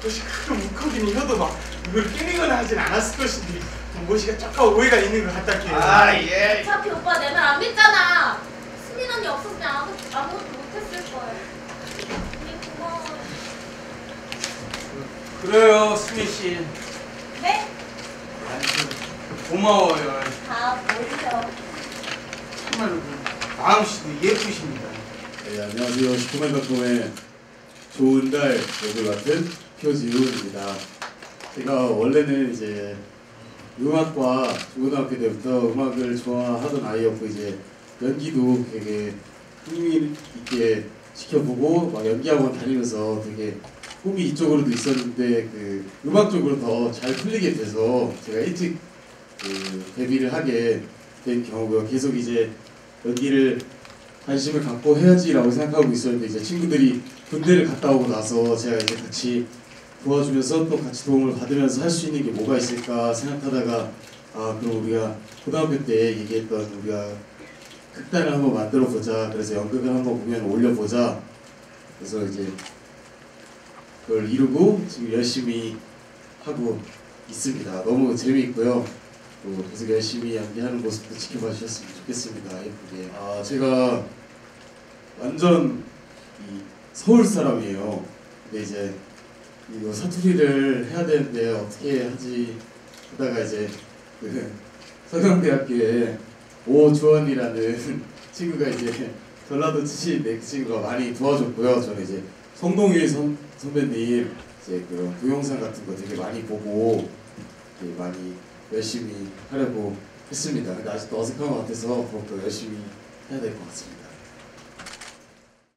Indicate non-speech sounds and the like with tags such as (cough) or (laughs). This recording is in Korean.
무엇이 크게 묵거긴 해도 막 이걸 깨미거나 하진 않았을 것인데 무엇이가 조금 오해가 있는 것 같다 게아 예. 어차피 오빠 내 말 안 믿잖아. 수민 언니 없었으면 아무, 아무것도 못했을 거야. 언니 고마워. 그래요 수미 씨 네? 아니, 그, 고마워요 다 모르죠. 정말로 그 마음씨도 예쁘십니다 네, 안녕하세요. 슈퍼맨닷컴의 좋은 달 역을 맡은 표지훈입니다. 제가 원래는 이제 음악과 중고등학교 때부터 음악을 좋아하던 아이였고 이제 연기도 되게 흥미 있게 지켜보고 막 연기학원 다니면서 되게 꿈이 이쪽으로도 있었는데 그 음악 쪽으로 더 잘 풀리게 돼서 제가 일찍 그 데뷔를 하게 된 경우고요. 계속 이제 연기를 관심을 갖고 해야지라고 생각하고 있었는데 이제 친구들이 군대를 갔다 오고 나서 제가 이제 같이 도와주면서 또 같이 도움을 받으면서 할 수 있는 게 뭐가 있을까 생각하다가 아 그럼 우리가 고등학교 때 얘기했던 우리가 극단을 한번 만들어 보자 그래서 연극을 한번 공연 올려보자 그래서 이제 그걸 이루고 지금 열심히 하고 있습니다 너무 재미있고요 또 계속 열심히 연기하는 모습도 지켜봐 주셨으면 좋겠습니다. 예쁘게. 아 제가 완전 이 서울 사람이에요. 근데 이제 이거 사투리를 해야 되는데 어떻게 하지 하다가 이제 그 서경대학교에 오주원이라는 (laughs) 친구가 이제 전라도 출신 내 친구가 많이 도와줬고요. 저는 이제 성동일 선, 선배님 이제 그 동영상 같은 거 되게 많이 보고 되게 많이 열심히 하려고 했습니다. 근데 아직도 어색한 것 같아서 더욱더 열심히 해야 될 것 같습니다.